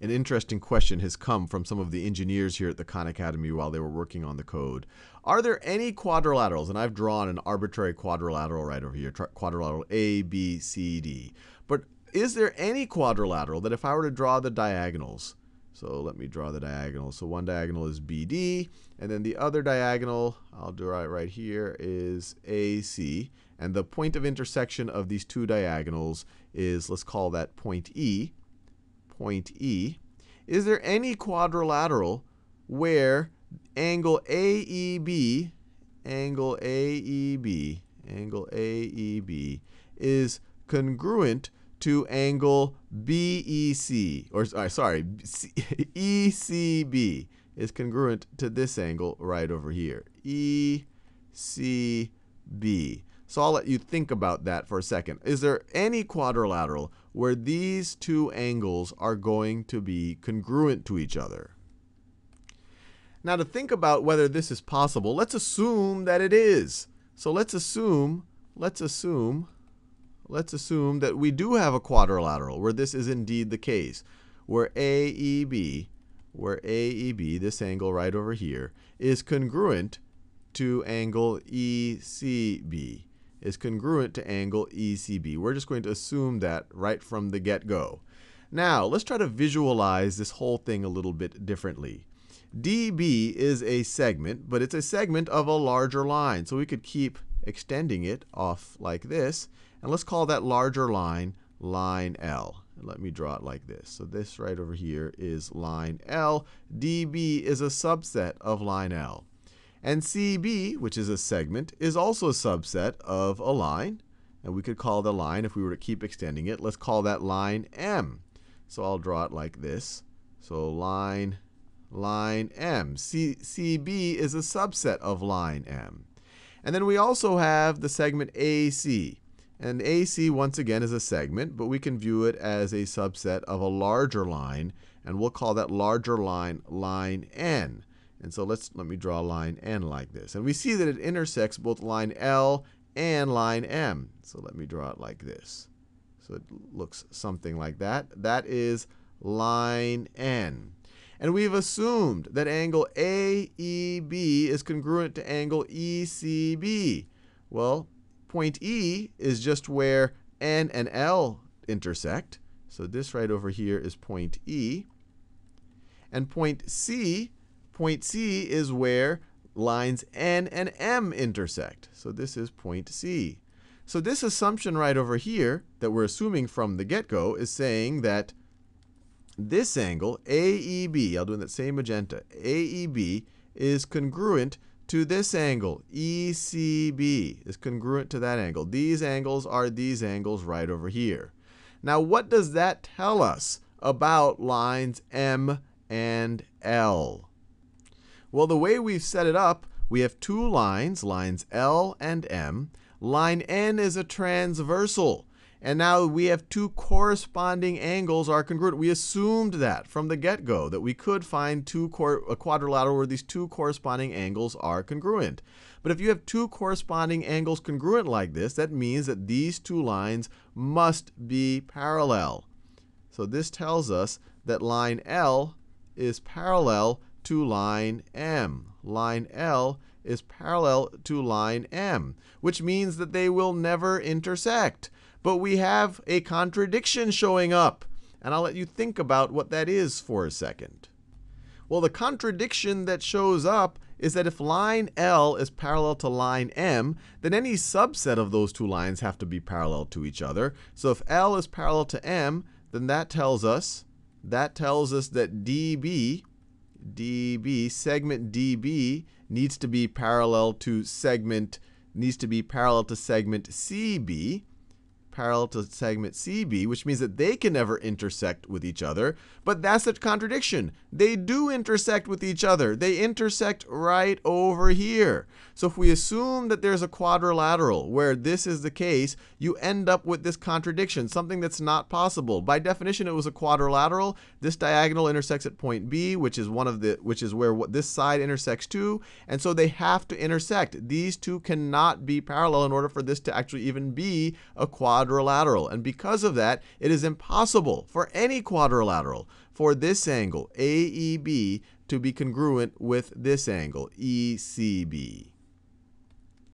an interesting question has come from some of the engineers here at the Khan Academy while they were working on the code. Are there any quadrilaterals? And I've drawn an arbitrary quadrilateral right over here, quadrilateral A, B, C, D. But is there any quadrilateral that if I were to draw the diagonals, so let me draw the diagonal. So one diagonal is BD, and then the other diagonal, I'll do it right here, is AC. And the point of intersection of these two diagonals is, let's call that point E. Point E. Is there any quadrilateral where angle AEB, angle AEB, angle AEB is congruent to angle BEC, or uh, sorry, ECB is congruent to this angle right over here. ECB. So I'll let you think about that for a second. Is there any quadrilateral where these two angles are going to be congruent to each other? Now to think about whether this is possible, let's assume that it is. So let's assume, let's assume, let's assume that we do have a quadrilateral where this is indeed the case, where AEB, where AEB, this angle right over here, is congruent to angle ECB is congruent to angle ECB. We're just going to assume that right from the get-go. Now, let's try to visualize this whole thing a little bit differently. DB is a segment, but it's a segment of a larger line. So we could keep extending it off like this. And let's call that larger line line L. let me draw it like this. So this right over here is line L. DB is a subset of line L. And CB, which is a segment, is also a subset of a line. And we could call the line, if we were to keep extending it, let's call that line M. So I'll draw it like this. So line, line M. C, CB is a subset of line M. And then we also have the segment AC. And AC, once again, is a segment, but we can view it as a subset of a larger line. And we'll call that larger line line N. And so let's let me draw a line N like this. And we see that it intersects both line L and line M. So let me draw it like this. So it looks something like that. That is line N. And we've assumed that angle AEB is congruent to angle ECB. Well, point E is just where N and L intersect. So this right over here is point E. And point C Point C is where lines N and M intersect. So this is point C. So this assumption right over here that we're assuming from the get-go is saying that this angle, AEB, I'll do in that same magenta, AEB is congruent to this angle, ECB, is congruent to that angle. These angles are these angles right over here. Now, what does that tell us about lines M and L? Well, the way we've set it up, we have two lines, lines L and M. Line N is a transversal. And now we have two corresponding angles are congruent. We assumed that from the get-go, that we could find two a quadrilateral where these two corresponding angles are congruent. But if you have two corresponding angles congruent like this, that means that these two lines must be parallel. So this tells us that line L is parallel to line M. Line L is parallel to line M, which means that they will never intersect. But we have a contradiction showing up. And I'll let you think about what that is for a second. Well, the contradiction that shows up is that if line L is parallel to line M, then any subset of those two lines have to be parallel to each other. So if L is parallel to M, then that tells us that tells us that DB DB, segment DB needs to be parallel to segment needs to be parallel to segment CB parallel to segment CB, which means that they can never intersect with each other. But that's a contradiction. They do intersect with each other. They intersect right over here. So if we assume that there's a quadrilateral where this is the case, you end up with this contradiction, something that's not possible. By definition, it was a quadrilateral. This diagonal intersects at point B, which is one of the which is where this side intersects too, and so they have to intersect. These two cannot be parallel in order for this to actually even be a quadrilateral quadrilateral. And because of that, it is impossible for any quadrilateral for this angle, AEB, to be congruent with this angle, ECB.